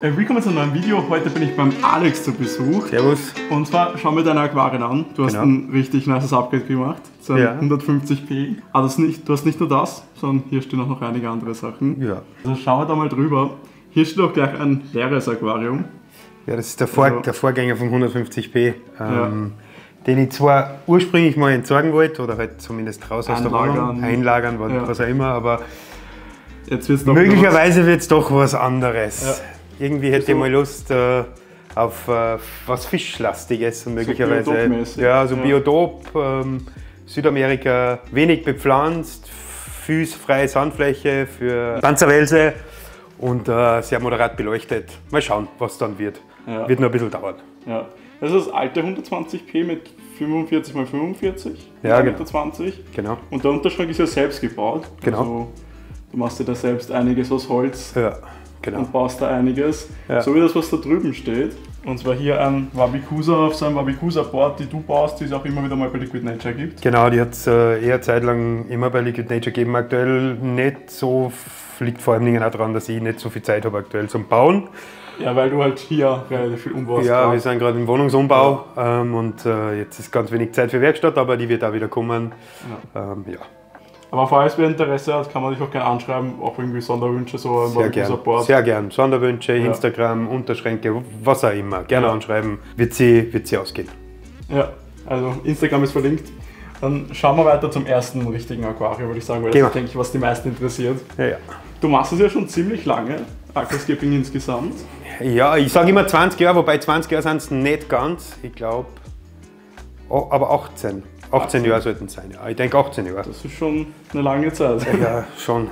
Äh, willkommen zu einem neuen Video. Heute bin ich beim Alex zu Besuch. Servus. Und zwar schau mir deine Aquarien an. Du hast Genau. ein richtig nices Upgrade gemacht. So Ja. 150p. Aber das nicht, du hast nicht nur das, sondern hier stehen auch noch einige andere Sachen. Ja. Also schauen wir da mal drüber. Hier steht auch gleich ein leeres Aquarium. Ja, das ist der, Vor Also- der Vorgänger vom 150p, Ja. ähm, den ich zwar ursprünglich mal entsorgen wollte oder halt zumindest raus aus der Einlagern. Wohnung, einlagern, was, Ja. was auch immer, aber Jetzt wird es noch möglicherweise wird es doch was anderes. Irgendwie hätte So- ich mal Lust äh, auf äh, was Fischlastiges und möglicherweise. biotopmäßig. ja, so Ja. Biotop, ähm, Südamerika, wenig bepflanzt, füßfreie Sandfläche für Panzerwälse und äh, sehr moderat beleuchtet. Mal schauen, was dann wird. Ja. Wird noch ein bisschen dauern. Ja. Das ist das alte 120p mit 45 x 45. Ja, 1,20 genau. Genau. Und der Unterschrank ist ja selbst gebaut. Genau. Also, du machst dir da selbst einiges aus Holz Ja, genau. und baust da einiges. Ja. So wie das, was da drüben steht. Und zwar hier ein Wabikusa auf so einem Wabikusa-Board, die du baust, die es auch immer wieder mal bei Liquid Nature gibt. Genau, die hat es äh, eher zeitlang immer bei Liquid Nature gegeben. Aktuell nicht so, liegt vor allem auch daran, dass ich nicht so viel Zeit habe aktuell zum Bauen. Ja, weil du halt hier relativ viel umbaust. Ja, grad. wir sind gerade im Wohnungsumbau ähm, und äh, jetzt ist ganz wenig Zeit für Werkstatt, aber die wird auch wieder kommen. Ähm, ja, Aber falls wer Interesse hat, kann man dich auch gerne anschreiben, auch irgendwie Sonderwünsche, so ein sehr gern. Wabikusa-Board. Sehr gern. Sonderwünsche, Instagram, Unterschränke, was auch immer. Gerne Ja. anschreiben. Wird sie, wird sie ausgehen. Ja, also Instagram ist verlinkt. Dann schauen wir weiter zum ersten richtigen Aquarium, würde ich sagen, weil Gehen das ist, wir. denke ich, was die meisten interessiert. Ja, ja. Du machst es ja schon ziemlich lange, Aquascaping insgesamt. Ja, ich sage immer 20 Jahre, wobei 20 Jahre sind es nicht ganz. Ich glaube, aber 18. 18 Jahre sollten es sein, ja. Ich denke 18 Jahre. Das ist schon eine lange Zeit. Ja, schon.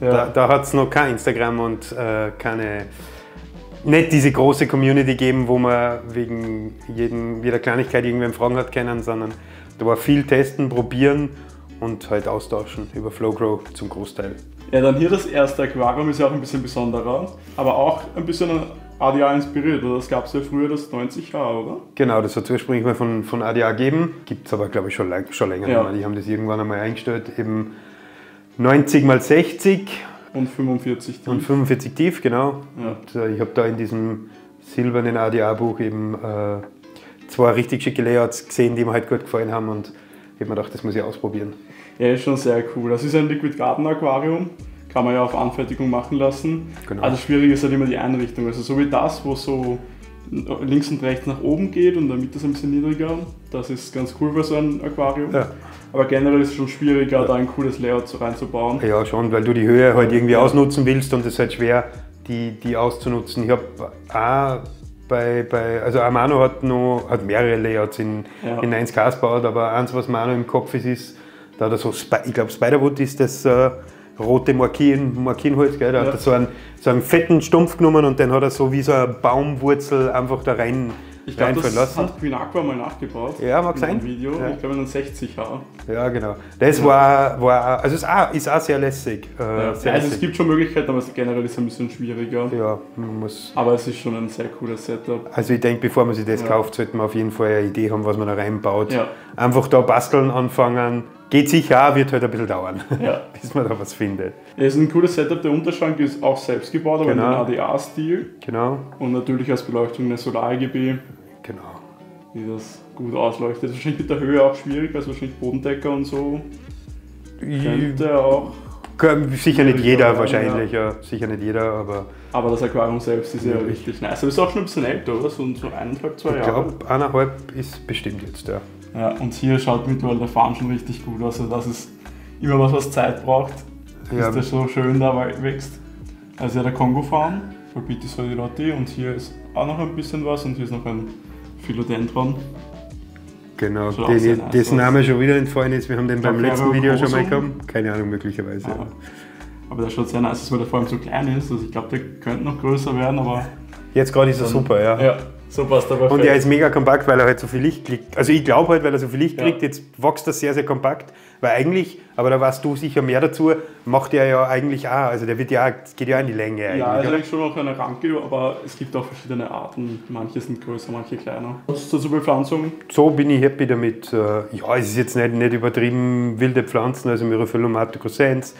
Da, Ja. da hat es noch kein Instagram und äh, keine. Nicht diese große Community geben, wo man wegen jedem, jeder Kleinigkeit irgendwem Fragen hat können, sondern da war viel testen, probieren und halt austauschen über Flowgrow zum Großteil. Ja, dann hier das erste Aquarium ist ja auch ein bisschen besonderer, aber auch ein bisschen ADA inspiriert, oder? Das gab es ja früher, das 90 Jahre, oder? Genau, das hat es ursprünglich mal von, von ADA gegeben, gibt es aber glaube ich schon, schon länger. Ja. Die haben das irgendwann einmal eingestellt, eben 90 mal 60 Und 45 tief. und 45 tief, genau. Ja. Und, äh, ich habe da in diesem silbernen ADA-Buch eben äh, zwei richtig schicke Layouts gesehen, die mir halt gut gefallen haben und ich habe mir gedacht, das muss ich ausprobieren. Ja, ist schon sehr cool. Das ist ein Liquid Garden Aquarium, kann man ja auf Anfertigung machen lassen. Genau. Also schwierig ist halt immer die Einrichtung. Also so wie das, wo so links und rechts nach oben geht und Mitte ist ein bisschen niedriger. Das ist ganz cool für so ein Aquarium. Ja. Aber generell ist es schon schwieriger, da ein cooles Layout so reinzubauen. Ja, schon, weil du die Höhe halt irgendwie Ja. ausnutzen willst und es ist halt schwer, die, die auszunutzen. Ich habe auch bei, bei, also Amano hat noch hat mehrere Layouts in, Ja. in 1K gebaut, aber eins, was mir auch noch im Kopf ist, ist, da hat er so, ich glaube Spiderwood ist das äh, rote Markin, Markinholz, gell? da Ja. hat er so einen, so einen fetten Stumpf genommen und den hat er so wie so eine Baumwurzel einfach da rein, Ich glaube, das lassen. hat Queen Aqua mal nachgebaut. Ja, mag in sein. Video. Ja. Ich glaube, in einem 60er. Ja, genau. Das war, war also ist auch, ist auch sehr lässig. Äh, Ja. sehr Also es lässig. gibt schon Möglichkeiten, aber es generell ist es ein bisschen schwieriger. ja, man muss Aber es ist schon ein sehr cooles Setup. Also ich denke, bevor man sich das Ja. kauft, sollte man auf jeden Fall eine Idee haben, was man da reinbaut. Ja. Einfach da basteln anfangen. Geht sicher auch, wird halt ein bisschen dauern, Ja. bis man da was findet. Ja, es ist ein cooles Setup. Der Unterschrank ist auch selbst gebaut, aber Genau. in den ADA-Stil. Genau, Und natürlich als Beleuchtung eine Solar-RGB, genau. die das gut ausleuchtet. Ist wahrscheinlich mit der Höhe auch schwierig, weil es wahrscheinlich Bodendecker und so könnte auch. Sicher nicht jeder wahrscheinlich, ja. Sicher nicht jeder, aber Aber das Aquarium selbst ist ja, Ja. richtig nice. Aber ist auch schon ein bisschen älter, oder? So, so eineinhalb, zwei ich Jahre. glaube, eineinhalb ist bestimmt jetzt da. Ja, und hier schaut mittlerweile der Farm schon richtig gut aus. Also das ist immer was, was Zeit braucht, bis Ja. der so schön da wächst. Also ja, der Kongo-Farm, Volpitis solidotti und hier ist auch noch ein bisschen was und hier ist noch ein Philodendron. Genau, auch den, dessen. Name schon wieder entfallen ist. Wir haben den beim letzten Video schon mal gehabt. Keine Ahnung, möglicherweise. Ja. Aber der schaut sehr nice aus, weil der vor allem so klein ist. Also ich glaube, der könnte noch größer werden, aber Jetzt gerade ist er super, ja. ja, so passt er perfekt. Und er ist mega kompakt, weil er halt so viel Licht kriegt. Also ich glaube halt, weil er so viel Licht Ja. kriegt, jetzt wächst er sehr, sehr kompakt. Weil eigentlich, aber da weißt du sicher mehr dazu, macht er ja eigentlich auch, also der wird ja auch, es geht ja auch in die Länge eigentlich. Ja, oder? eigentlich schon noch eine Ranke, aber es gibt auch verschiedene Arten. Manche sind größer, manche kleiner. Was zur Bepflanzung? So bin ich happy damit. Äh, Ja, es ist jetzt nicht, nicht übertrieben wilde Pflanzen, also Myrophyllum articuscens.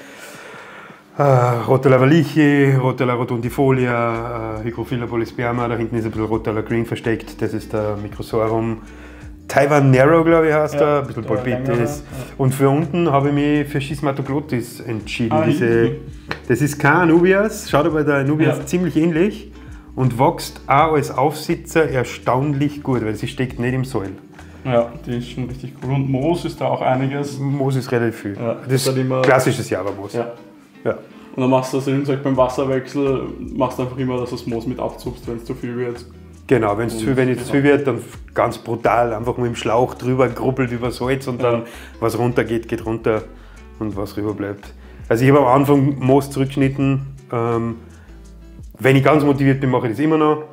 Äh, Rotella valichi, Rotella rotundifolia, äh, Hygrophila polysperma, da hinten ist ein bisschen Rotella green versteckt, das ist der Microsorum. Taiwan Narrow, glaube ich, heißt Ja, er, ein bisschen Pulpitis. ja. Und für unten habe ich mich für Schismatoglotis entschieden. Ah, Diese, das ist kein Anubias, schaut aber der Anubias Ja. ziemlich ähnlich und wächst auch als Aufsitzer erstaunlich gut, weil sie steckt nicht im Soil. Ja, die ist schon richtig cool. Und Moos ist da auch einiges. Moos ist relativ viel. Das ist klassisches Java-Moos. Ja. Und dann machst du das, gesagt, beim Wasserwechsel, machst du einfach immer, dass du das Moos mit abzupfst, wenn es zu viel wird. Genau, wenn's zu, wenn es zu viel wird, dann ganz brutal einfach mit dem Schlauch drüber grubbelt über Salz und dann Ja. was runter geht, geht runter und was rüber bleibt. Also ich habe am Anfang Moos zurückgeschnitten. Ähm, wenn ich ganz motiviert bin, mache ich das immer noch.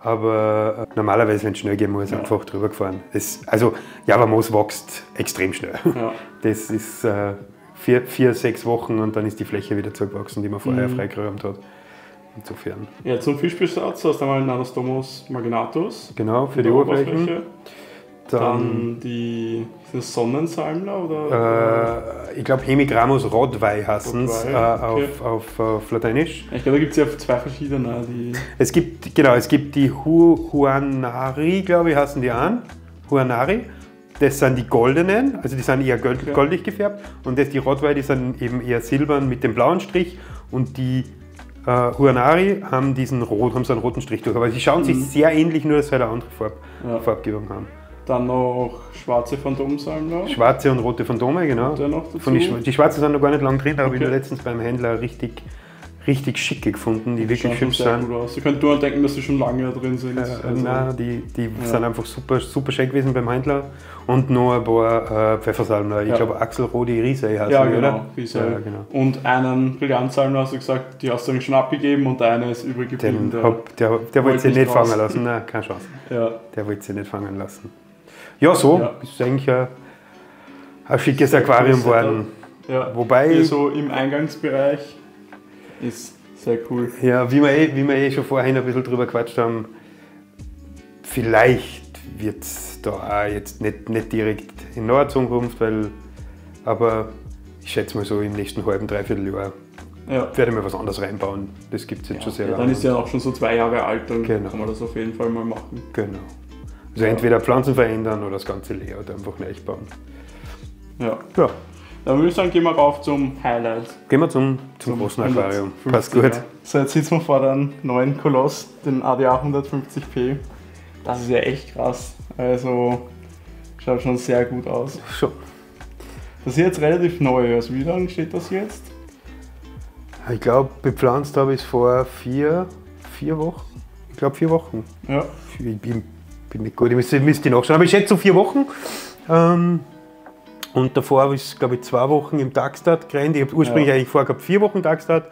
Aber äh, normalerweise, wenn es schnell gehen muss, Ja. einfach drüber gefahren. Das, also Java Moos wächst extrem schnell. Ja. Das ist äh, vier, vier, sechs Wochen und dann ist die Fläche wieder zugewachsen, die man vorher Mhm. freigeräumt hat. Insofern. Ja, zum Fischbesatz hast du einmal einen Anastomos marginatus. Genau, für die. Oberfläche. Dann die sind das Sonnensalmler oder? Äh, ich glaube, Hemigramus rodwei heißen es äh, Rodwei, okay. auf, auf, auf Lateinisch. ich glaube, da gibt es ja zwei verschiedene. Die, Es gibt, genau, es gibt die Hu Huanari, glaube ich, heißen die an. Huanari. Das sind die goldenen, also die sind eher gold, Okay. goldig gefärbt. Und das, die Rodwei, die sind eben eher silbern mit dem blauen Strich. Und die äh, Huanari haben diesen rot, haben so einen roten Strich durch. Aber sie schauen sich sehr ähnlich, nur dass sie halt eine andere Farb, Mhm. Ja. Farbgebung haben. dann noch schwarze Phantomsalmler. Schwarze und rote Phantome, genau. Der noch dazu. Von die, die Schwarzen sind noch gar nicht lang drin, da habe ich Okay. nur letztens beim Händler richtig, richtig schicke gefunden, die Schauen wirklich hübsch sehr sind. gut aus. Ihr könnt nur denken, dass sie schon lange da drin sind. Äh, Also, nein, die, die Ja. sind einfach super, super schön gewesen beim Händler. Und noch ein paar äh, Pfeffersalmler. Ich Ja. glaube, Axel Rodi Riese heißt ja, die, genau. oder? Diese. Ja, genau. Und einen Brillantsalmler hast du gesagt, die hast du eigentlich schon abgegeben und einer ist übrig geblieben. Der, der wollte sie nicht raus. fangen lassen. Nein, keine Chance. ja, Der wollte sie nicht fangen lassen. Ja, so Ja. ist eigentlich ein, ein schickes Aquarium geworden. ja. Wobei- Hier so im Eingangsbereich ist sehr cool. Ja, wie wir, eh, wie wir eh schon vorhin ein bisschen drüber gequatscht haben, vielleicht wird es da auch jetzt nicht, nicht direkt in naher Zukunft, weil, aber ich schätze mal so im nächsten halben, dreiviertel Jahr Ja. werde ich mal was anderes reinbauen. Das gibt es jetzt schon sehr Ja, lange. dann ist ja auch schon so zwei Jahre alt, dann Genau. kann man das auf jeden Fall mal machen. Genau. Also Ja. entweder Pflanzen verändern oder das ganze Layout einfach neu bauen. Ja. Ja, Dann würde ich sagen, gehen wir rauf zum Highlight. gehen wir zum, zum, großen Aquarium. Passt gut. 150er. So, jetzt sitzen wir vor dem neuen Koloss, den ADA 150p. Das ist ja echt krass. Also, schaut schon sehr gut aus. Schon. Das ist jetzt relativ neu. Also, wie lange steht das jetzt? Ich glaube, bepflanzt habe ich es vor vier, vier Wochen. Ich glaube, vier Wochen. Ja. Ich bin, bin nicht gut, ich müsste, müsste nachschauen. Aber ich schätze so vier Wochen. Ähm, und davor habe ich glaube ich, zwei Wochen im Tagstart gerannt. Ich habe ursprünglich Ja. eigentlich vorgehabt, vier Wochen Tagstart.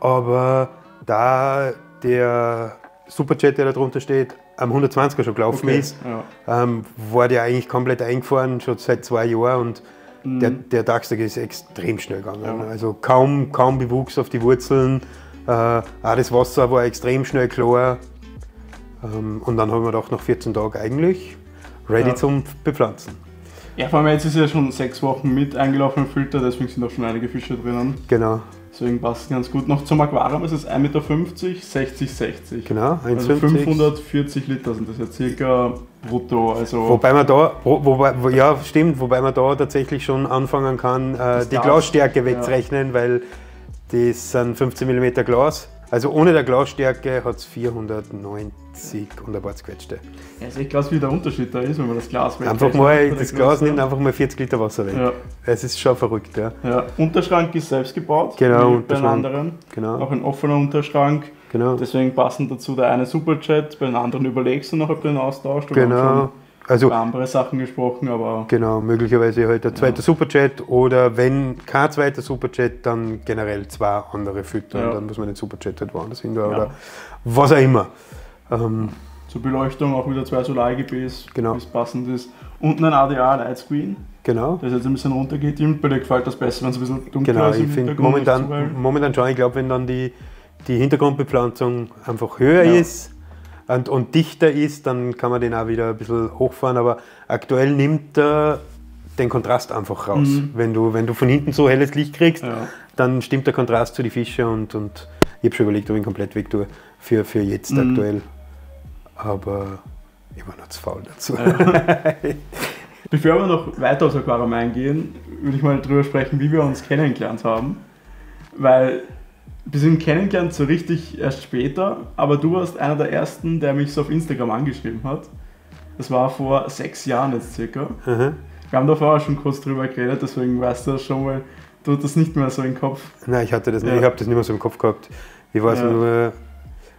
Aber da der Superjet, der da drunter steht, am 120er schon gelaufen Okay. ist, Ja. ähm, war der eigentlich komplett eingefahren, schon seit zwei Jahren. Und Mhm. der, der Tagstag ist extrem schnell gegangen. Ja. Also kaum, kaum Bewuchs auf die Wurzeln. Äh, auch das Wasser war extrem schnell klar. Ähm, und dann haben wir gedacht, nach 14 Tagen eigentlich ready Ja. zum Bepflanzen. Ja, vor allem jetzt ist ja schon sechs Wochen mit eingelaufen im Filter, deswegen sind auch schon einige Fische drinnen. Genau, Deswegen passt es ganz gut. Noch zum Aquarium ist es 1,50 Meter, 60, 60. genau. Also 1,50. 540 Liter sind das ja circa brutto. Also Wobei man da, wo, wobei, wo, ja stimmt, wobei man da tatsächlich schon anfangen kann, äh, die Glas. Glasstärke Ja. wegzurechnen, weil das sind 15 mm Glas. Also ohne der Glasstärke hat es 490 und ein paar zerquetschte. ja, ist echt krass, wie der Unterschied da ist, wenn man das Glas Einfach wegrechnet mal, das Glas nimmt einfach mal 40 Liter Wasser weg. Ja, Es ist schon verrückt, ja. ja. Unterschrank ist selbst gebaut. Genau, wie bei den anderen. Genau, Auch ein offener Unterschrank. genau. Deswegen passen dazu der eine Superchat, bei den anderen überlegst du noch, ob du den austauscht. Genau. Also, über andere Sachen gesprochen, aber genau, möglicherweise halt ein zweiter Superjet oder wenn kein zweiter Superjet, dann generell zwei andere füttern. Ja. Dann muss man den Superjet halt woanders hin Ja. oder was auch immer. Ähm, zur Beleuchtung auch wieder zwei Solar-IGBs, Genau. wie es passend ist. Unten ein ADA Lightscreen, genau. das jetzt ein bisschen runtergedimmt, bei dir gefällt das besser, wenn es ein bisschen dunkler Genau, ist im ich finde momentan, momentan schon, ich glaube, wenn dann die, die Hintergrundbepflanzung einfach höher Ja. ist und, und dichter ist, dann kann man den auch wieder ein bisschen hochfahren. Aber aktuell nimmt er den Kontrast einfach raus. Mhm. Wenn, du, wenn du von hinten so helles Licht kriegst, Ja. dann stimmt der Kontrast zu den Fischen und, und ich habe schon überlegt, ob ich ihn komplett weg tue für, für jetzt Mhm. aktuell. Aber ich war noch zu faul dazu. Bevor wir noch weiter aufs Aquarium eingehen, würde ich mal darüber sprechen, wie wir uns kennengelernt haben. Weil wir sind kennengelernt so richtig erst später, aber du warst einer der ersten, der mich so auf Instagram angeschrieben hat. Das war vor sechs Jahren jetzt circa. Aha. Wir haben da vorher schon kurz drüber geredet, deswegen weißt du das schon mal, du hast das nicht mehr so im Kopf. Nein, ich hatte das nicht, Ja. ich habe das nicht mehr so im Kopf gehabt. Ich weiß Ja. nur,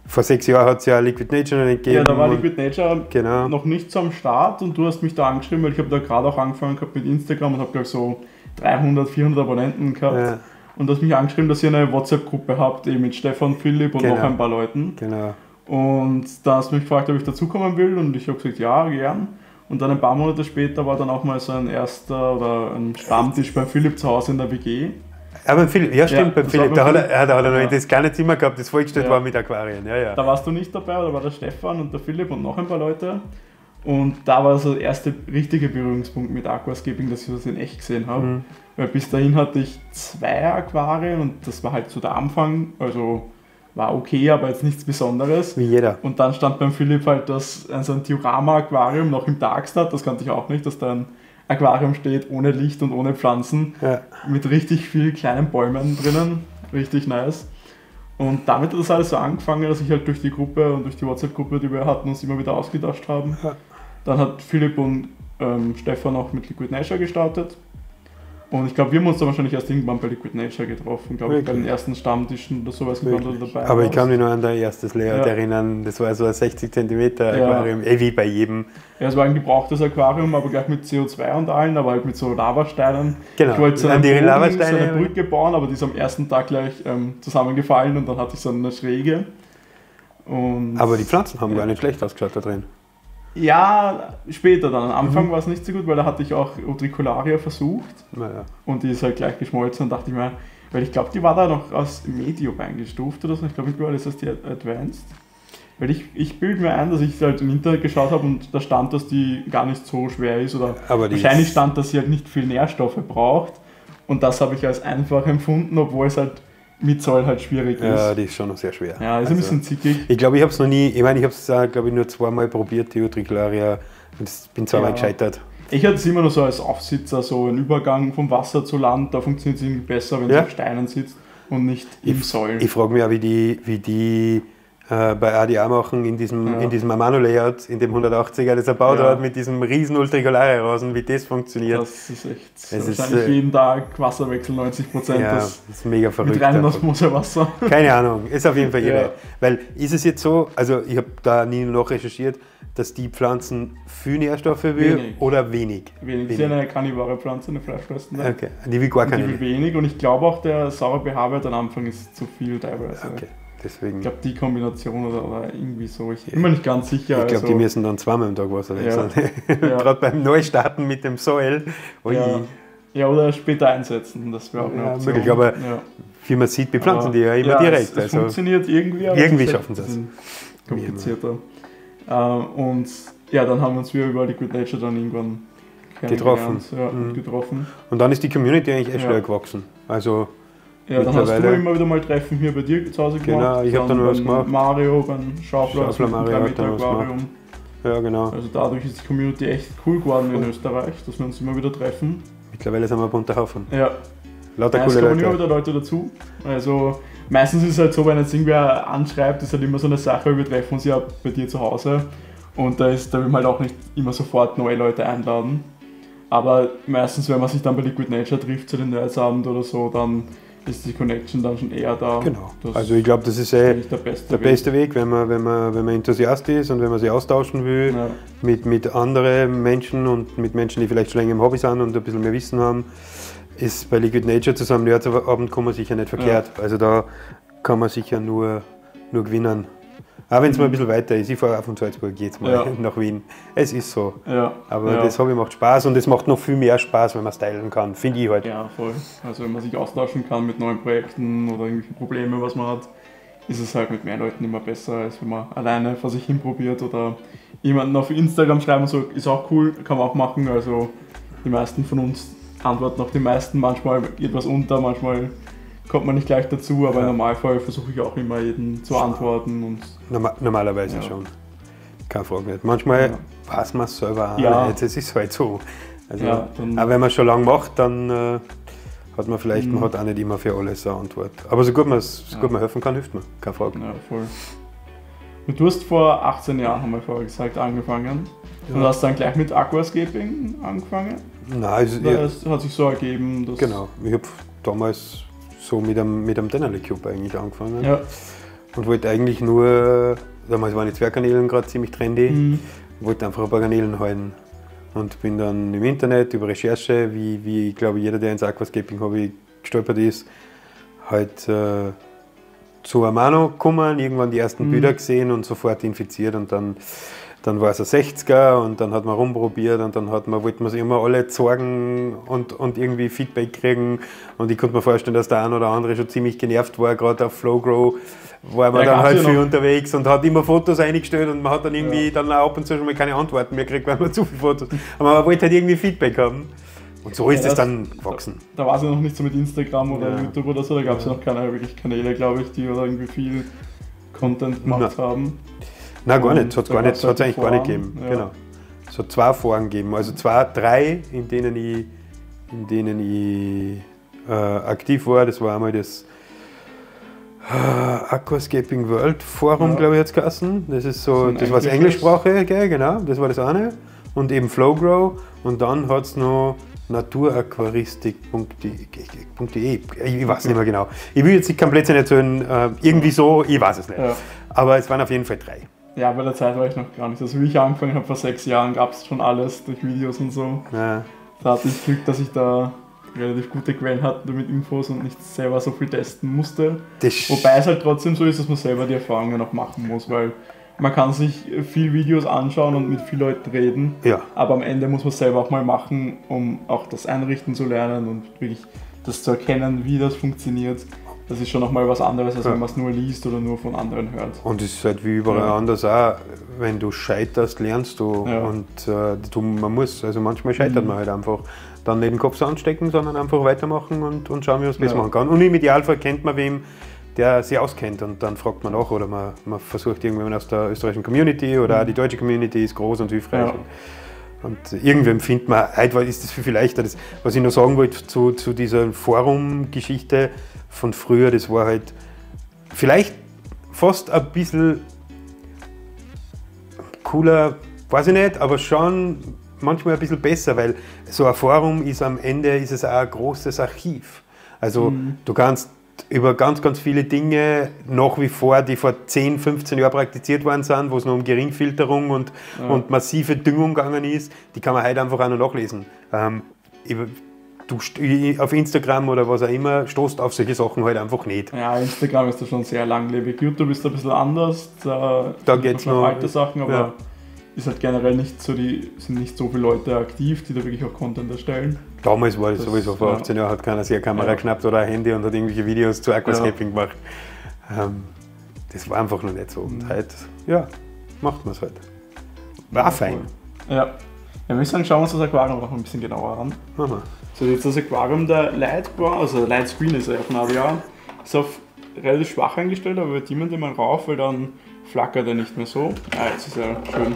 vor sechs Jahren hat es ja Liquid Nature noch nicht gegeben. Ja, da war Liquid Nature Genau. noch nicht so am Start und du hast mich da angeschrieben, weil ich habe da gerade auch angefangen gehabt mit Instagram und habe glaube ich so 300, 400 Abonnenten gehabt. Ja, Und du hast mich angeschrieben, dass ihr eine WhatsApp-Gruppe habt, eben mit Stefan, Philipp und Genau. noch ein paar Leuten. genau. Und da hast du mich gefragt, ob ich dazukommen will und ich habe gesagt, ja, gern. Und dann ein paar Monate später war dann auch mal so ein erster oder ein Stammtisch bei Philipp zu Hause in der WG. Aber Philipp, ja stimmt, Ja, beim Philipp, da hat er, da hat er noch Ja. das kleine Zimmer gehabt, das vollgestellt Ja. war mit Aquarien. Ja, ja. Da warst du nicht dabei, da war der Stefan und der Philipp und noch ein paar Leute. Und da war so der erste richtige Berührungspunkt mit Aquascaping, dass ich das in echt gesehen habe. Mhm. Weil bis dahin hatte ich zwei Aquarien und das war halt so der Anfang. Also war okay, aber jetzt nichts Besonderes. Wie jeder. Und dann stand beim Philipp halt das, also ein Diorama-Aquarium noch im Darkstart, das kannte ich auch nicht, dass da ein Aquarium steht ohne Licht und ohne Pflanzen, Ja. mit richtig viel kleinen Bäumen drinnen, richtig nice. Und damit hat das alles so angefangen, dass ich halt durch die Gruppe und durch die WhatsApp-Gruppe, die wir hatten, uns immer wieder ausgetauscht haben. Ja. Dann hat Philipp und ähm, Stefan auch mit Liquid Nature gestartet. Und ich glaube, wir haben uns dann wahrscheinlich erst irgendwann bei Liquid Nature getroffen, glaube ich, bei den ersten Stammtischen oder sowas, Wirklich. dabei Aber ich kann mich noch an dein erstes Layout Ja. erinnern. Das war so ein 60 cm Ja. Aquarium, eh wie bei jedem. Ja, es war ein gebrauchtes Aquarium, aber gleich mit CO2 und allen, aber halt mit so Lavasteinen. Genau. Ich wollte so einen die Bogen, so Lavasteine. eine Brücke bauen, aber die ist am ersten Tag gleich ähm, zusammengefallen und dann hatte ich so eine Schräge. Und Aber die Pflanzen haben Ja. gar nicht schlecht ausgeschaut da drin. Ja, später dann. Am Anfang Mhm. war es nicht so gut, weil da hatte ich auch Utricularia versucht Naja. und die ist halt gleich geschmolzen und dachte ich mir, weil ich glaube, die war da noch als Medium eingestuft oder so. Ich glaube, mittlerweile ist das die Advanced. Weil ich, ich bilde mir ein, dass ich halt im Internet geschaut habe und da stand, dass die gar nicht so schwer ist oder Wahrscheinlich stand, dass sie halt nicht viel Nährstoffe braucht. Und das habe ich als einfach empfunden, obwohl es halt mit Zoll halt schwierig Ja, ist. die ist schon noch sehr schwer. Ja, ist ein Also, bisschen zickig. Ich glaube, ich habe es noch nie, ich meine, ich habe es, glaube ich, nur zweimal probiert, die Utricularia. Und bin zweimal Ja. gescheitert. Ich hatte es immer nur so als Aufsitzer, so ein Übergang vom Wasser zu Land, da funktioniert es irgendwie besser, wenn Ja. es auf Steinen sitzt und nicht im Soll. Ich frage mich auch, wie die, wie die äh, bei ADA machen, in diesem, Ja. in diesem Amano-Layout, in dem 180er, das er baut Ja. hat, mit diesem riesen Utricularia-Rasen, wie das funktioniert. Das ist echt Es ist, äh, jeden Tag Wasserwechsel 90 Prozent. ja, das ist mega verrückt. mit reinem. Osmosewasser. Keine Ahnung, ist auf jeden Fall irre. Ja. Weil ist es jetzt so, also ich habe da nie noch recherchiert, dass die Pflanzen viel Nährstoffe will oder wenig? Wenig. Das ist ja eine karnivore Pflanze, eine Fleischfressende. Okay, die will gar Und die keine. will wenig und ich glaube auch, der saure pH-Wert am Anfang ist zu viel teilweise. Okay, deswegen. Ich glaube, die Kombination oder, oder irgendwie so. Ich bin mir nicht ganz sicher. Ich glaube, also, die müssen dann zweimal am Tag Wasser wechseln. Ja. Gerade beim Neustarten mit dem Soil. Ui. ja, ja, oder später einsetzen. Das wäre auch eine Ja, Option. möglich, aber ja. Wie man sieht, bepflanzen Aber- die ja immer ja, direkt. Es, es also, funktioniert irgendwie, irgendwie schaffen sie es. komplizierter. Ähm, und ja, dann haben wir uns wieder über Liquid Nature dann irgendwann Getroffen. Ja, Mhm. getroffen. und dann ist die Community eigentlich echt Ja. schnell gewachsen. Also, Ja, dann hast du immer wieder mal Treffen hier bei dir zu Hause Genau, gemacht. ich hab dann beim was gemacht. Mario, beim Schaufler dem Mario hat dann 3 was Aquarium. ja genau. Also dadurch ist die Community echt cool geworden in. Österreich, dass wir uns immer wieder treffen. Mittlerweile sind wir ein bunter Haufen. Ja, Lauter ja es coole kommen immer Leute. wieder Leute dazu. Also meistens ist es halt so, wenn jetzt irgendwer anschreibt, ist halt immer so eine Sache, wir treffen uns ja bei dir zu Hause. Und da, ist, da will man halt auch nicht immer sofort neue Leute einladen. Aber meistens, wenn man sich dann bei Liquid Nature trifft zu den Nerdsabend oder so, dann ist die Connection dann schon eher da. Genau. Also ich glaube, das ist eh der beste der beste Weg, wenn man, wenn, man, wenn man Enthusiast ist und wenn man sich austauschen will Ja. mit, mit anderen Menschen und mit Menschen, die vielleicht schon länger im Hobby sind und ein bisschen mehr Wissen haben, ist bei Liquid Nature zusammen Nerdsabend kommen sicher nicht verkehrt. Also da kann man sicher nur, nur gewinnen. Auch wenn es mal ein bisschen weiter ist. Ich fahre auch von Salzburg jetzt mal Ja. nach Wien. Es ist so. Ja, Aber ja. das Hobby macht Spaß und es macht noch viel mehr Spaß, wenn man es teilen kann, finde ich halt. Ja, voll. Also wenn man sich austauschen kann mit neuen Projekten oder irgendwelche Probleme, was man hat, ist es halt mit mehr Leuten immer besser, als wenn man alleine vor sich hin probiert oder jemanden auf Instagram schreiben und so, ist auch cool, kann man auch machen. Also die meisten von uns antworten auf die meisten, manchmal geht was unter, manchmal kommt man nicht gleich dazu, aber Ja. im Normalfall versuche ich auch immer jeden zu antworten und Norma normalerweise Ja. schon. Keine Frage nicht. Manchmal Ja. weiß man es selber auch Ja. nicht. Es ist halt so. Also, Ja, auch wenn man es schon lange macht, dann äh, hat man vielleicht, Mhm. man hat auch nicht immer für alles eine Antwort. Aber so gut man, so gut man helfen kann, hilft man. Keine Frage. ja, voll. Du hast vor 18 Jahren, haben wir vorher gesagt, angefangen. Und hast dann gleich mit Aquascaping angefangen? Nein, also, es hat sich so ergeben, dass. genau. Ich habe damals so mit einem, mit einem Dennerle Cube eigentlich angefangen. Ja. Und wollte eigentlich nur, damals waren die Zwergkanälen gerade ziemlich trendy, Mhm. wollte einfach ein paar Kanälen halten. Und bin dann im Internet über Recherche, wie, wie ich glaube jeder, der ins Aquascaping Hobby gestolpert ist, halt äh, zu Amano gekommen, irgendwann die ersten Mhm. Bilder gesehen und sofort infiziert und dann, dann war es ein 60er und dann hat man rumprobiert und dann hat man, wollte man sich immer alle zeigen und, und irgendwie Feedback kriegen und ich konnte mir vorstellen, dass der ein oder andere schon ziemlich genervt war, gerade auf Flowgrow war man Ja, dann halt ja viel noch. unterwegs und hat immer Fotos eingestellt und man hat dann irgendwie Ja. dann auch ab und zu schon mal keine Antworten mehr gekriegt, weil man zu viele Fotos. Aber man wollte halt irgendwie Feedback haben. Und so ist es dann gewachsen. Da war es ja noch nicht so mit Instagram oder. YouTube oder so, da gab es ja. noch keine wirklich Kanäle, glaube ich, die da irgendwie viel Content gemacht haben. Nein, gar nicht. Es hat gar nicht, hat's eigentlich gar nicht gegeben. ja. Genau. Es hat zwei Foren gegeben. Also zwei, drei, in denen ich, in denen ich äh, aktiv war. Das war einmal das äh, Aquascaping World Forum, Ja. glaube ich, es geheißen. Das ist so, ein das war das Englischsprache, gell, genau. Das war das eine. Und eben Flowgrow. Und dann hat es noch naturaquaristik.de. Ich weiß nicht mehr genau. Ich will jetzt nicht komplett erzählen, äh, irgendwie so, ich weiß es nicht. Ja. Aber es waren auf jeden Fall drei. Ja, bei der Zeit war ich noch gar nicht. Also wie ich angefangen habe vor sechs Jahren, gab es schon alles durch Videos und so. Ja. Da hatte ich Glück, dass ich da relativ gute Quellen hatte mit Infos und nicht selber so viel testen musste. Das Wobei es halt trotzdem so ist, dass man selber die Erfahrungen noch machen muss, weil man kann sich viel Videos anschauen und mit vielen Leuten reden, Ja, aber am Ende muss man es selber auch mal machen, um auch das Einrichten zu lernen und wirklich das zu erkennen, wie das funktioniert. Das ist schon nochmal was anderes, als Ja. wenn man es nur liest oder nur von anderen hört. und es ist halt wie überall Ja. anders auch. Wenn du scheiterst, lernst du. Ja. Und äh, du, man muss, also manchmal scheitert Mhm. man halt einfach. Dann nicht den Kopf so anstecken, sondern einfach weitermachen und, und schauen, wie man es besser machen kann. Und im Idealfall kennt man wem, der sich auskennt und dann fragt man auch oder man, man versucht irgendjemand aus der österreichischen Community oder auch die deutsche Community ist groß und hilfreich. Mhm. Und irgendwem findet man, heute ist das viel, viel leichter. Das, was ich noch sagen wollte zu, zu dieser Forum-Geschichte von früher, das war halt vielleicht fast ein bisschen cooler, weiß ich nicht, aber schon manchmal ein bisschen besser, weil so ein Forum ist am Ende ist es auch ein großes Archiv. Also du kannst über ganz, ganz viele Dinge nach wie vor, die vor 10, 15 Jahren praktiziert worden sind, wo es nur um Geringfilterung und, und massive Düngung gegangen ist, die kann man heute einfach auch noch nachlesen. Ähm, über- du auf Instagram oder was auch immer stoßt auf solche Sachen halt einfach nicht. Ja, Instagram ist da schon sehr langlebig. YouTube ist da ein bisschen anders. Da, Da man geht's noch- alte Sachen, aber ja. ist halt generell nicht so, die sind nicht so viele Leute aktiv, die da wirklich auch Content erstellen. Damals war das, Das- sowieso, vor ja. 18 Jahren hat keiner sich eine Kamera Ja. geschnappt oder ein Handy und hat irgendwelche Videos zu Aquascaping gemacht. Ähm, das war einfach noch nicht so. Und Mhm. heute, ja, macht man es halt. War fein. Ja. ja, wir müssen sagen, schauen wir uns das Aquarium noch ein bisschen genauer an. Wir. So, jetzt das Aquarium der Lightbar, also der Light Screen ist er auf Navia, ist auf relativ schwach eingestellt, aber wir dimmen den mal rauf, weil dann flackert er nicht mehr so. Ah, jetzt ist er schön.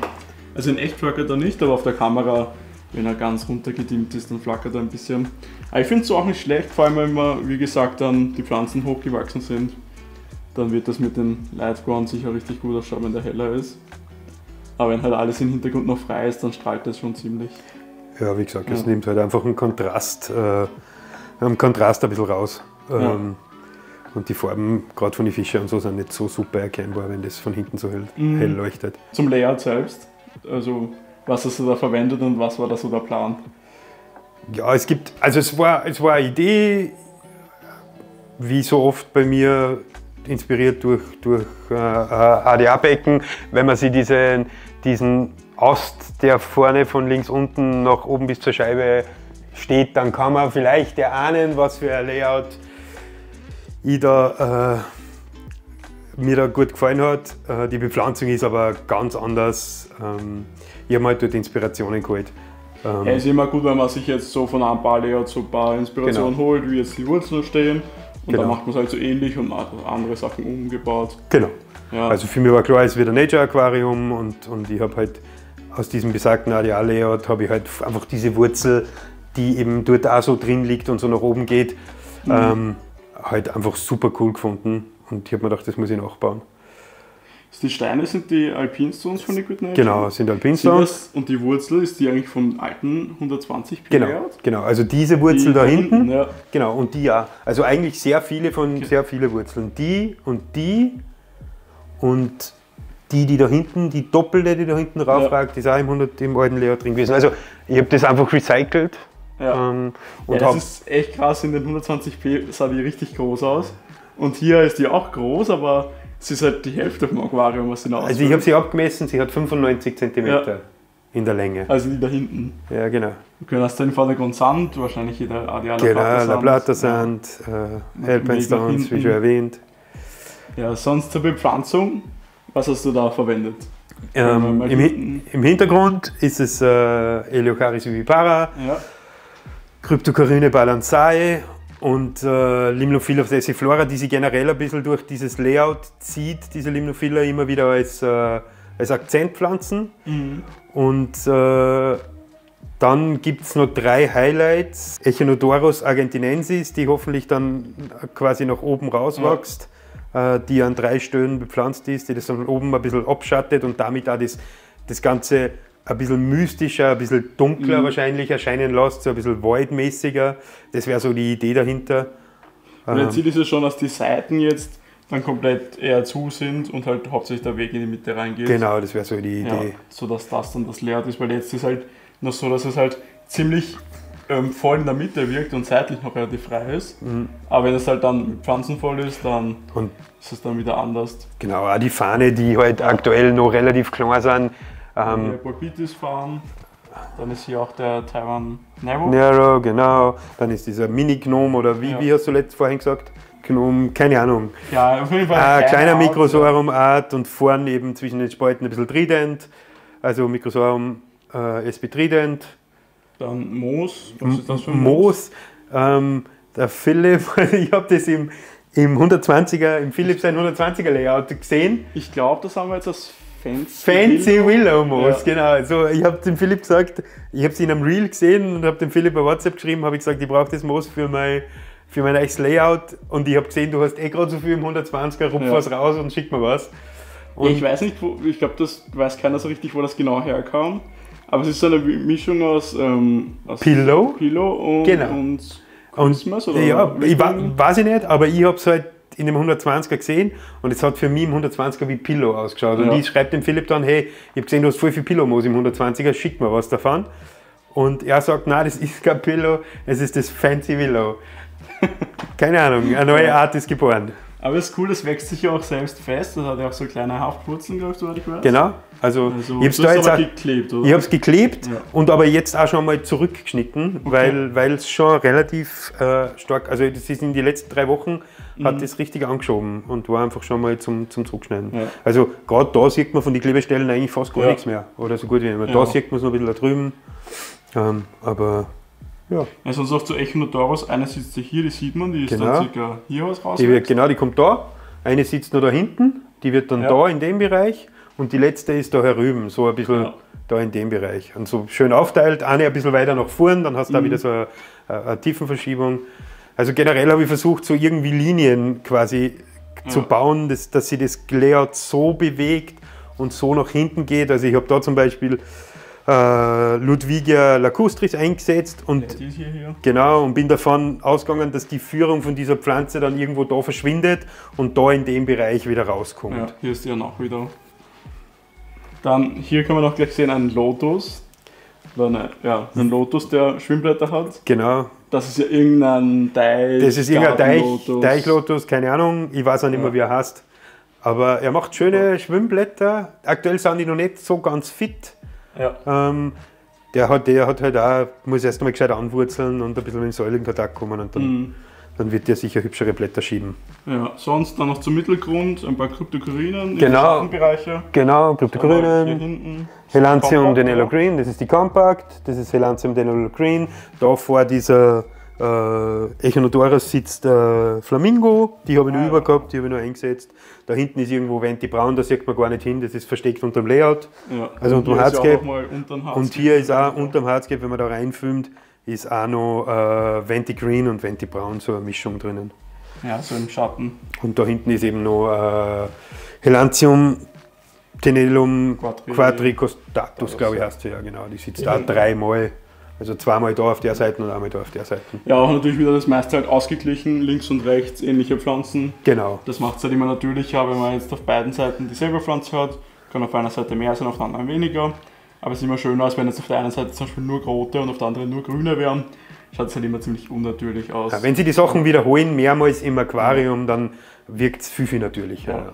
Also in echt flackert er nicht, aber auf der Kamera, wenn er ganz runtergedimmt ist, dann flackert er ein bisschen. Aber ich finde es auch nicht schlecht, vor allem wenn wir, wie gesagt, dann die Pflanzen hochgewachsen sind. Dann wird das mit den Lightground sicher richtig gut ausschauen, wenn der heller ist. Aber wenn halt alles im Hintergrund noch frei ist, dann strahlt das schon ziemlich. Ja, wie gesagt, es nimmt halt einfach einen Kontrast, äh, einen Kontrast ein bisschen raus. Ähm, Und die Farben, gerade von den Fischen und so, sind nicht so super erkennbar, wenn das von hinten so hell, Mhm. hell leuchtet. Zum Layout selbst. Also, was hast du da verwendet und was war da so der Plan? Ja, es gibt, also es war, es war eine Idee, wie so oft bei mir, inspiriert durch, durch äh, ADA-Becken, wenn man sich diesen, diesen Ast, der vorne von links unten nach oben bis zur Scheibe steht, dann kann man vielleicht erahnen, was für ein Layout ich da, äh, mir da gut gefallen hat. Äh, die Bepflanzung ist aber ganz anders. Ähm, ich habe mir halt dort Inspirationen geholt. Ähm, Ja, ist immer gut, wenn man sich jetzt so von einem paar Layouts so ein paar Inspirationen Genau. holt, wie jetzt die Wurzeln stehen Und Genau. dann macht man es halt so ähnlich und andere Sachen umgebaut. Genau. Ja. Also für mich war klar, es wird ein Nature Aquarium und, und ich habe halt aus diesem besagten Areal-Layout habe ich halt einfach diese Wurzel, die eben dort auch so drin liegt und so nach oben geht, Mhm. ähm, halt einfach super cool gefunden. Und ich habe mir gedacht, das muss ich nachbauen. die Steine sind die Alpinstones von Liquid Nature. Genau, sind Alpinstones. das, und die Wurzel ist die eigentlich vom alten 120p Genau, Layout? genau, also diese Wurzel Die da hinten, Ja. genau, und die ja. Also eigentlich sehr viele von, sehr viele Wurzeln. Die und die und die, die da hinten, die doppelte, die da hinten raufragt, ist auch im, 100, im alten Layout drin gewesen. Also ich habe das einfach recycelt Ja. ähm, ja, und das habe ist echt krass, in den 120p sah die richtig groß aus. Und hier ist die auch groß, aber sie ist halt die Hälfte vom Aquarium, was sie noch also ich habe sie abgemessen, sie hat 95 cm Ja. in der Länge. Also die da hinten. Ja, genau. Okay, hast du im Vordergrund Sand, wahrscheinlich jeder Adiala Genau, La Plata Sand. Sand, äh, Alpine Stones, wie schon erwähnt. Ja. ja, sonst zur Bepflanzung, was hast du da verwendet? Ähm, im, Im Hintergrund ist es äh, Eleucharis vivipara, Ja, Cryptocarine balanzae und äh, Limnophila flora, die sich generell ein bisschen durch dieses Layout zieht, diese Limnophila immer wieder als, äh, als Akzentpflanzen. Mhm. Und äh, dann gibt es noch drei Highlights. Echinodorus argentinensis, die hoffentlich dann quasi nach oben rauswächst, äh, die an drei Stellen bepflanzt ist, die das dann oben ein bisschen abschattet und damit auch das, das Ganze ein bisschen mystischer, ein bisschen dunkler Mhm. wahrscheinlich erscheinen lässt, so ein bisschen void-mäßiger. Das wäre so die Idee dahinter. Und Ähm, das Ziel ist ja schon, dass die Seiten jetzt dann komplett eher zu sind und halt hauptsächlich der Weg in die Mitte reingeht. genau, das wäre so die Ja, Idee. so dass das dann das Layout ist, weil jetzt ist halt noch so, dass es halt ziemlich ähm, voll in der Mitte wirkt und seitlich noch relativ frei ist. Mhm. Aber wenn es halt dann mit Pflanzen voll ist, dann Und ist es dann wieder anders. genau, auch die Fahne, die halt aktuell noch relativ klein sind. Ähm, der Borbitis fahren, dann ist hier auch der Taiwan Nero. Nero, genau. Dann ist dieser Mini-Gnome oder wie, Ja. wie hast du letzt vorhin gesagt? Gnome, keine Ahnung. Ja, auf jeden Fall. Eine kleiner Art, Mikrosorum-Art und vorn eben zwischen den Spalten ein bisschen trident. Also Mikrosorum äh, sp trident. Dann Moos. Was ist das für ein Moos. Ähm, der Philipp, ich habe das im, im 120er, im Philipp sein 120er Layout gesehen. Ich glaube, das haben wir jetzt als Fancy. Fancy Willow Moos, Ja. genau. Also ich habe dem Philipp gesagt, ich habe es in einem Reel gesehen und habe dem Philipp ein WhatsApp geschrieben, habe ich gesagt, ich brauche das Moos für mein, für mein neues Layout und ich habe gesehen, du hast eh gerade so viel im 120er, rupf Ja. was raus und schick mir was. Und ich weiß nicht, wo, ich glaube, das weiß keiner so richtig, wo das genau herkam. Aber es ist so eine Mischung aus, ähm, aus Pillow? Pillow und, Genau. und Und, Christmas oder ja, ich weiß ich nicht, aber ich habe es halt in dem 120er gesehen und es hat für mich im 120er wie Pillow ausgeschaut. Und Ja. ich schreibe dem Philipp dann, hey, ich habe gesehen, du hast voll viel Pillow-Moos im 120er, schick mir was davon. Und er sagt, nein, das ist kein Pillow, es ist das Fancy Willow. Keine Ahnung, eine neue Art ist geboren. Aber es ist cool, das wächst sich ja auch selbst fest. Das hat ja auch so kleine Haftwurzeln, glaube ich, soweit ich weiß. Genau, also, Also, ich habe es da jetzt auch, geklebt, oder? ich hab's geklebt Ja. und aber jetzt auch schon mal zurückgeschnitten, weil weil es schon relativ äh, stark, also das ist in den letzten drei Wochen hat das richtig angeschoben und war einfach schon mal zum, zum Zurückschneiden. Mhm. Ja. Also gerade da sieht man von den Klebestellen eigentlich fast gar Ja. nichts mehr oder so gut wie immer. Da sieht man es noch ein bisschen da drüben, ähm, aber ja, Ja, sonst auch zu Echinodoros. Eine sitzt ja hier, die sieht man, die ist Genau. dann circa hier was raus. die wird, genau, die kommt da, eine sitzt noch da hinten, die wird dann Ja. da in dem Bereich und die letzte ist da herüben, so ein bisschen Ja. da in dem Bereich. Und so schön aufteilt, eine ein bisschen weiter nach vorn, dann hast du da Mhm. wieder so eine, eine Tiefenverschiebung. Also generell habe ich versucht, so irgendwie Linien quasi zu Ja. bauen, dass, dass sich das Layout so bewegt und so nach hinten geht. Also ich habe da zum Beispiel äh, Ludwigia lacustris eingesetzt und ist hier, hier. Genau, und bin davon ausgegangen, dass die Führung von dieser Pflanze dann irgendwo da verschwindet und da in dem Bereich wieder rauskommt. Ja, hier ist die dann auch wieder. Dann hier kann man auch gleich sehen einen Lotus. Oder eine, ja, ein Lotus, der Schwimmblätter hat. Genau, Das ist ja irgendein Teich. das ist irgendein Teich. Teichlotus, keine Ahnung, ich weiß auch nicht mehr, Ja. wie er heißt. Aber er macht schöne Schwimmblätter. Aktuell sind die noch nicht so ganz fit. Ja. Ähm, der, hat, der hat halt auch, muss erst einmal gescheit anwurzeln und ein bisschen mit dem Säulen in Kontakt kommen und dann, Mhm. dann wird der sicher hübschere Blätter schieben. ja. Sonst dann noch zum Mittelgrund ein paar Kryptokurinen. Genau. Bereiche. Genau, hinten. Helantium Denello. Green, das ist die Compact, das ist Helantium Denello Green. Da vor dieser äh, Echinodoras sitzt äh, Flamingo, die habe ich noch Ah, über gehabt, die habe ich noch eingesetzt. Da hinten ist irgendwo Venti Braun, da sieht man gar nicht hin, das ist versteckt unter dem Layout. Ja. Also ja auch Hardscape. Und hier ist auch unterm Hardscape, wenn man da reinfilmt, ist auch noch äh, Venti Green und Venti Braun, so eine Mischung drinnen. Ja, so im Schatten. Und da hinten ist eben noch äh, Helantium Tenellum Quadri- Quadricostatus, glaube ich, heißt sie ja, genau. Die sitzt da dreimal. Also zweimal da auf der Seite und einmal da auf der Seite. Ja, auch natürlich wieder das meiste halt ausgeglichen, links und rechts ähnliche Pflanzen. Genau. Das macht es halt immer natürlicher, wenn man jetzt auf beiden Seiten dieselbe Pflanze hat. Kann auf einer Seite mehr sein, auf der anderen weniger. Aber es ist immer schöner, als wenn jetzt auf der einen Seite zum Beispiel nur rote und auf der anderen nur grüne wären. Schaut es halt immer ziemlich unnatürlich aus. Ja, wenn Sie die Sachen wiederholen, mehrmals im Aquarium, dann wirkt es viel, viel natürlicher. Ja.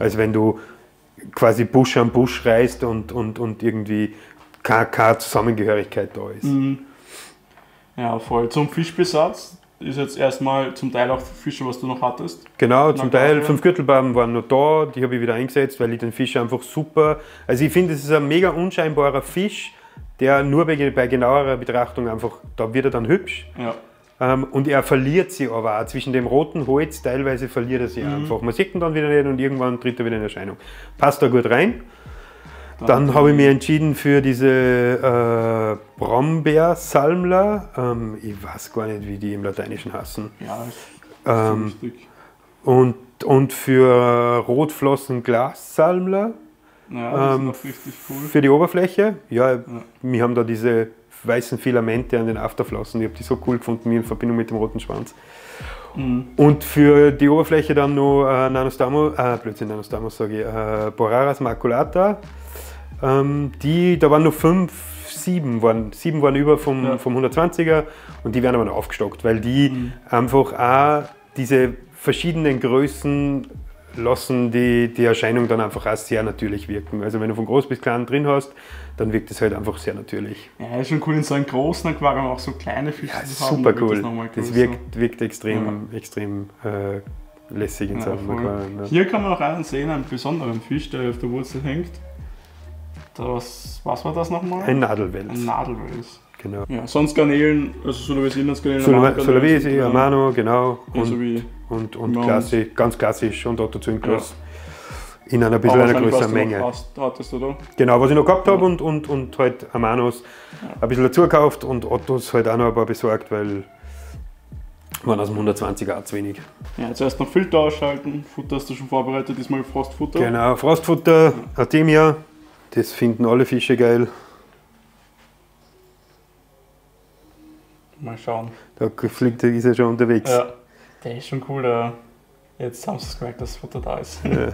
Als wenn du quasi Busch an Busch reißt und, und, und irgendwie keine, keine Zusammengehörigkeit da ist. Mhm. Ja, voll. Zum Fischbesatz ist jetzt erstmal zum Teil auch Fische, was du noch hattest. Genau, Na, zum Teil fünf Gürtelbarben waren noch da, die habe ich wieder eingesetzt, weil ich den Fisch einfach super. Also ich finde, es ist ein mega unscheinbarer Fisch, der nur bei, bei genauerer Betrachtung einfach, da wird er dann hübsch. Ja. Ähm, und er verliert sie aber auch. Zwischen dem roten Holz teilweise verliert er sie Mhm. einfach. Man sieht ihn dann wieder nicht und irgendwann tritt er wieder in Erscheinung. Passt da gut rein. Dann habe ich mich entschieden für diese äh, Brombeersalmler. Ähm, ich weiß gar nicht, wie die im Lateinischen heißen. Ja, Ähm, und, und für Rotflossen Glassalmler Ja, das ähm, ist auch richtig cool. für die Oberfläche. Ja, wir haben da diese weißen Filamente an den Afterflossen. Ich habe die so cool gefunden, mir in Verbindung mit dem roten Schwanz. Mhm. Und für die Oberfläche dann noch äh, Nanostamos, äh, Blödsinn, Nanostamos sage ich, äh, Boraras maculata. Ähm, die, da waren nur fünf, sieben waren, sieben waren über vom, Ja. vom 120er und die werden aber noch aufgestockt, weil die Mhm. einfach auch diese verschiedenen Größen lassen die, die Erscheinung dann einfach auch sehr natürlich wirken. Also wenn du von groß bis klein drin hast, dann wirkt es halt einfach sehr natürlich. Ja, ist schon cool in so einem großen Aquarium auch so kleine Fische Ja, zu haben. super cool. Das größer. wirkt, wirkt extrem, extrem äh, lässig in Ja, so einem. Aquarium. Ja. Hier kann man auch einen sehen, einen besonderen Fisch, der auf der Wurzel hängt. Das, was war das nochmal? Ein Nadelwels. Ein Nadelwels. Genau. Ja, sonst Garnelen, also Sulawesinas Garnelen. Sulawesi, Sulawesi, Amano, genau. Also Und, und, und Ja, klassisch, ganz klassisch und Otto Zünklos. In einer bisschen einer größeren Menge. Hast, hattest, oder? Genau, was ich noch gehabt habe und, und, und halt Amanos ein bisschen dazu gekauft und Ottos halt auch noch ein paar besorgt, weil waren aus dem 120er auch zu wenig. Ja, zuerst noch Filter ausschalten. Futter hast du schon vorbereitet, diesmal Frostfutter. Genau, Frostfutter, Artemia, das finden alle Fische geil. Mal schauen. Da fliegt, ist er schon unterwegs. Ja, der ist schon cool. Jetzt haben sie es gemerkt, dass das Futter da ist. Ja.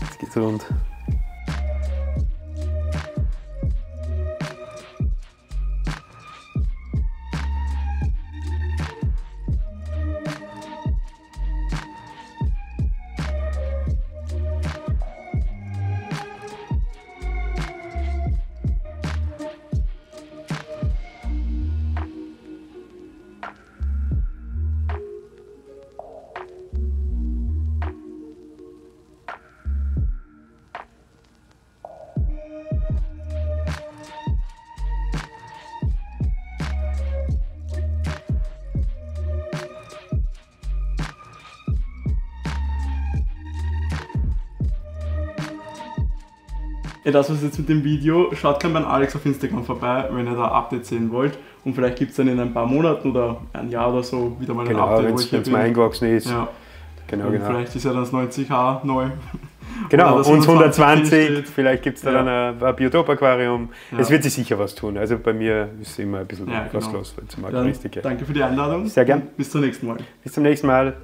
Jetzt geht's rund. Ja, das war's jetzt mit dem Video. Schaut gerne beim Alex auf Instagram vorbei, wenn ihr da Updates sehen wollt. Und vielleicht gibt es dann in ein paar Monaten oder ein Jahr oder so wieder mal ein Genau, Update, wenn wo es ich mal eingewachsen ist. Ja, Genau, und genau. vielleicht ist ja das 90H neu. Genau, uns 120 120, steht. vielleicht gibt es da Ja. dann ein, ein Biotop-Aquarium. Ja. Es wird sich sicher was tun. Also bei mir ist immer ein bisschen Ja, was genau. los, zum Aquaristik. danke für die Einladung. Sehr gern. Bis zum nächsten Mal. Bis zum nächsten Mal.